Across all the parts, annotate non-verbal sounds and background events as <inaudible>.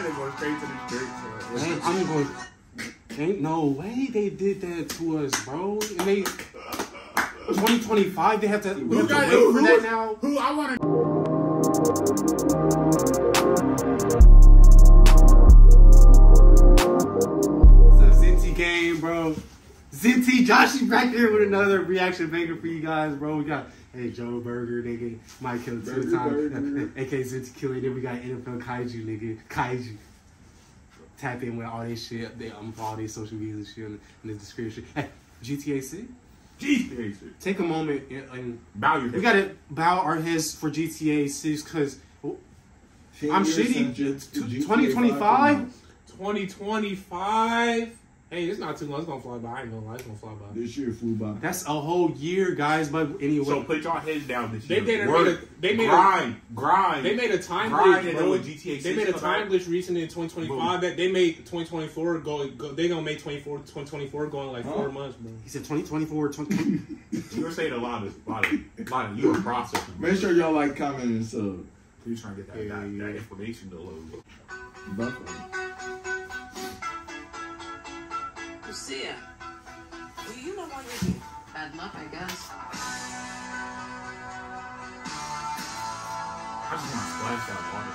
That ain't going straight to the streets. Man, I'm going. Ain't no way they did that to us, bro. And they 2025, they have to, we Who have to got wait who, for who, that now. Who I want to. Up, ZemT game, bro? ZemT, Joshy back here with another reaction banger for you guys, bro. We got hey Joe Burger, nigga, Mike Kill two times, aka <laughs> ZemT Killer. Then we got NFL Kaiju, nigga, Kaiju. Tap in with all this shit. They um all these social media and shit in, in the description. Hey, GTA 6. GTA Take a moment and, and Bow your head. we gotta bow our heads for GTA 6 because I'm shitty. 2025? 2025. Hey, it's not too long. It's gonna fly by. I ain't gonna lie. It's gonna fly by. This year flew by. that's a whole year, guys. But anyway, So put y'all heads down this They year. did a- Work, made a- they made a- grind, grind. They made a time Grind glitch, and bro. know GTA They made a time about. glitch recently in 2025 that they made 2024 go. go they gonna make 24 2024 go in like four months, bro. he said 2024, 20. <laughs> You're saying a lot of, lot of, lot of. You are processing. Make sure y'all like, comment, and sub. You're trying to get that, Yeah, that, yeah. that information to load. Buckle. Lucia, well, you know why you're here. Bad luck, I guess. I just want to splash that water.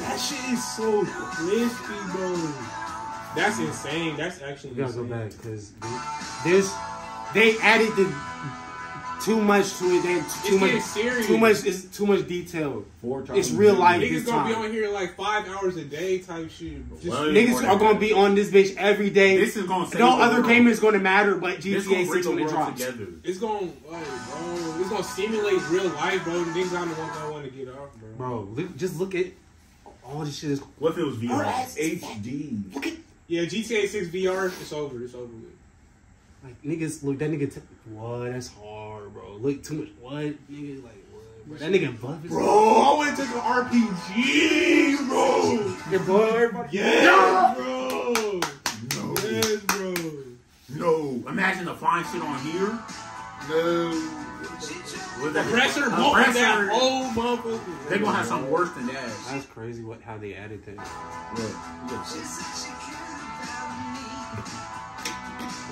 That shit is so crispy, bro. That's insane. That's actually We gotta go back because this they added the too much to it. They had It's too much, serious. too much. It's too much detail. Four times. It's real life. Niggas this gonna be on here like five hours a day type shit, bro. Just, Way more niggas than are gonna be on this bitch every day. This is gonna save no the other world. game is gonna matter, but GTA gonna 6 when it drops. together. It's gonna, like, bro, it's gonna simulate real life, bro. Niggas gonna want to want to get off, bro. Bro, look, just look at all this shit. Is What if it was VR? HD. look at Yeah, GTA 6 VR, it's over. It's over. with. like niggas. Look that nigga. T- what? That's hard, bro. Look too much. What nigga? Like what? Bro, that nigga buff is Bro, I want to take an RPG, bro. Your boy, everybody. Yeah, bro. No, Yes, bro. no. Imagine the fine shit on here. No. With The that- pressure, the both of that pressure, whole motherfucker. They gonna have something worse than that. That's crazy. What? How they added that?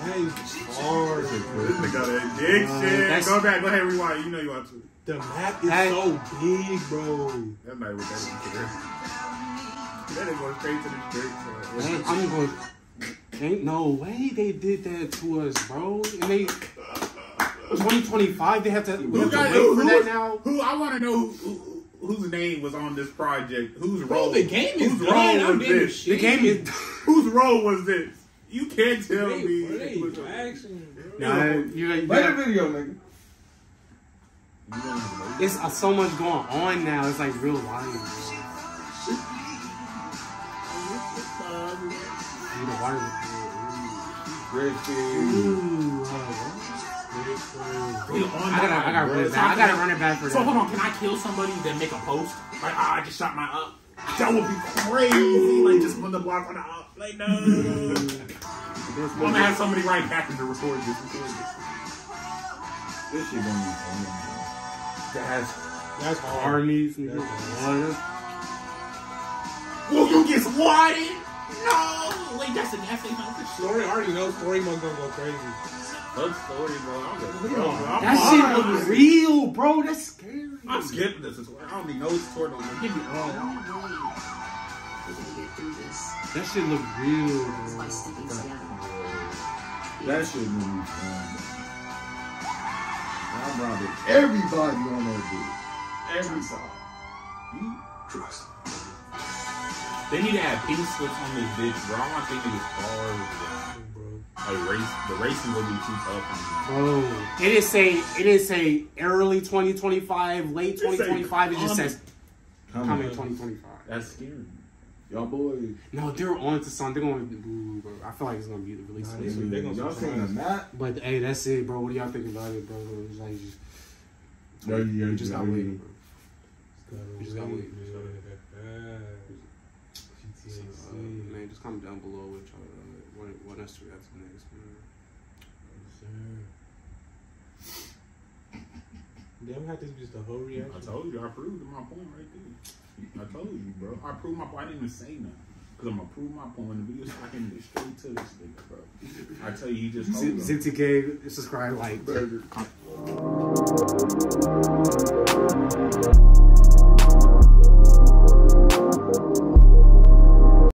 That is hard, bro. Got an addiction. that's- Go back, go ahead, rewind. You know you want to. The map is That- so big, bro. That might what that didn't care. That ain't going straight to the streets. Man, I'm going. Ain't no way they did that to us, bro. And they 2025, they have to. We Who have to wait who, for who, that now. who I want to know who, who, whose name was on this project. Whose Bro, role? the game is whose done. I'm role was in the this? shit. The game is. Whose role was this? You can't tell Hey, me. bro, they it was- action, bro. Nah, you, you Play the video, nigga. it's uh, so much going on now. It's like real life. Bro. You know, water. Crispy. Ooh, uh, I gotta, I gotta run it back. I gotta run it back for So hold on, can I kill somebody then make a post? Like, ah, I just shot my up. That would be crazy. Like, just put the block on the up. Like, no. <laughs> I'm gonna have somebody right back to record this. Record this. This shit going on. That's. That's hard. Armies, nigga. Water. Will you get swatted? No. Wait, that's a gas station. Story, already know story mode gonna go crazy. Fuck story, bro. I'm just, bro, I'm That shit fine. look real, bro. That's scary. I'm skipping this. I don't need no tutorial on this. Give me all. Get through this. That shit look real, By bro. sticking together. That shit made me fun. I'm robbing everybody on that bitch. Everybody. Trust. They need to have pink switch on this bitch, bro. I want to take niggas cars. Bro. Like race, the racing will be too tough. Bro, it didn't say it didn't say early 2025, late 2025. It just says coming Coming. 2025. That's scary. Y'all boys. No, they're on to something. They're going to ooh, bro. I feel like it's gonna be released. Nah, this week. they gonna Y'all surprise. seen the map? But hey, that's it, bro. What do y'all think about it, bro? It's like just, Yeah, yeah, we just yeah, got yeah. waiting, bro. We just gotta wait. GTA Uh, man, just comment down below what y'all uh, what, what else to react to next, man. Damn, we have to do just a whole I told you, I proved my point right there. I told you, bro. I proved my point. I didn't even say nothing. Because I'm going to prove my point. When the video started, I can get straight to this nigga, bro. I tell you, he just told Z- him. ZemT subscribe, like. Burger.